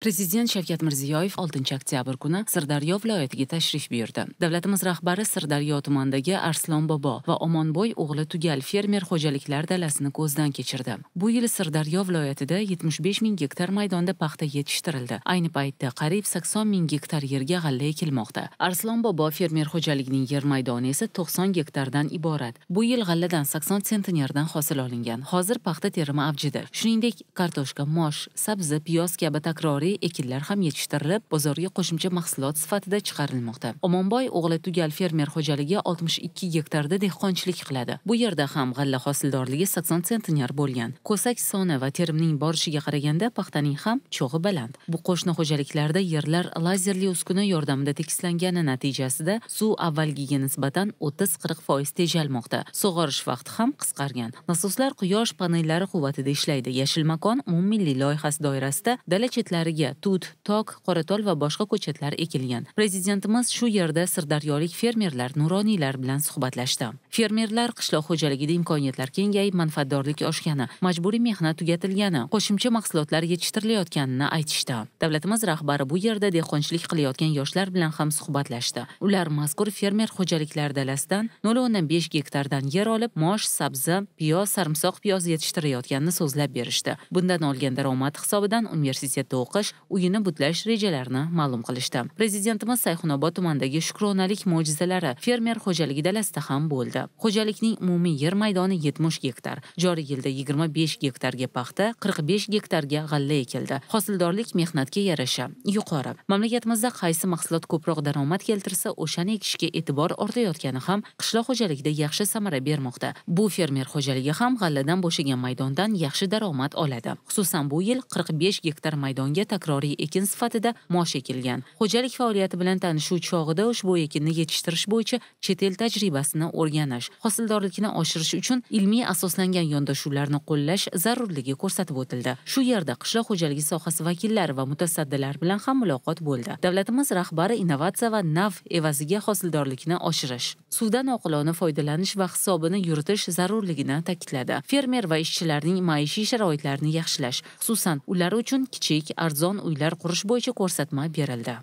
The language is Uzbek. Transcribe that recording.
Prezident Shavkat Mirziyoyev 6 oktyabr kuni Sirdaryo viloyatiga tashrif buyurdi. Davlatimiz rahbari Sirdaryo tumanidagi Arslon bobo va Omonboy o'g'li tugal fermer xo'jaliklar dalasini ko'zdan kechirdi. Bu yil Sirdaryo viloyatida 75 ming gektar maydonda paxta yetishtirildi. Ayni paytda qariyb 80 ming gektar yerga g'alla ekilmoqda. Arslon bobo fermer xo'jaligining yer maydoni esa 90 gektardan iborat. Bu yil g'alladan 80 sentnerdan hosil olingan. Hozir paxta terimi avjida. Shuningdek, kartoshka, mosh, sabzi, piyoz kabi takroriy ekinlar ham yetishtirilib bozorga qo'shimcha mahsulot sifatida chiqarilmoqda. Omonboy o'g'li tugal fermer xo'jaligi 62 gektarda dehqonchilik qiladi. Bu yerda ham g'alla hosildorligi 80 sentner bo'lgan. Ko'sak soni va terimning borishiga qaraganda paxtaning ham cho'g'i baland. Bu qo'shni xo'jaliklarda yerlar lazerli uskuna yordamida tekislangani natijasida suv avvalgiga nisbatan 30-40 foiz tejalmoqda. Sug'orish vaqti ham qisqargan. Nasoslar quyosh panellari quvvatida ishlaydi. Yashil makon umummilliy loyihasi doirasida dala chetlariga yerga tut tok qoratol va boshqa ko'chatlar ekilgan. Prezidentimiz shu yerda sirdaryolik fermerlar nuroniylar bilan suhbatlashdi. Fermerlar qishloq xo'jaligida imkoniyatlar kengayib manfaatdorlik oshgani majburiy mehnat tugatilgani qo'shimcha mahsulotlar yetishtirilayotganini aytishdi. Davlatimiz rahbari bu yerda dehqonchilik qilayotgan yoshlar bilan ham suhbatlashdi. Ular mazkur fermer xo'jaliklari dalasidan nol o'ndan besh gektardan yer olib mosh sabzi piyoz sarimsoq piyoz yetishtirayotganini so'zlab berishdi. Bundan olgan daromad hisobidan universitetda o'qish uyini butlash rejalarini ma'lum qilishdi. Prezidentimiz sayxunobod tumanidagi shukronalik mo'jizalari fermer xo'jaligi dalasida ham bo'ldi. Xo'jalikning umumiy yer maydoni yetmish gektar joriy yilda yigirma besh gektarga paxta qirq besh gektarga g'alla ekildi. Hosildorlik mehnatga yarasha. Yuqori. Mamlakatimizda qaysi mahsulot ko'proq daromad keltirsa o'shani ekishga e'tibor ortayotgani ham qishloq xo'jaligida yaxshi samara bermoqda. Bu fermer xo'jaligi ham g'alladan bo'shagan maydondan yaxshi daromad oladi. Xususan bu yil qirq besh gektar maydonga takroriy ekin sifatida mosh ekilgan. Xo'jalik faoliyati bilan tanishuv chog'ida ushbu ekinni yetishtirish bo'yicha chet el tajribasini o'rganish hosildorlikni oshirish uchun ilmiy asoslangan yondashuvlarni qo'llash zarurligi ko'rsatib o'tildi. Shu yerda qishloq xo'jaligi sohasi vakillari va mutasaddilar bilan ham muloqot bo'ldi. Davlatimiz rahbari innovatsiya va nav evaziga hosildorlikni oshirish suvdan oqilona foydalanish va hisobini yuritish zarurligini ta'kidladi. Fermer va ishchilarning maishiy sharoitlarini yaxshilash xususan ular uchun kichik arzon uylar qurish bo'yicha ko'rsatma berildi.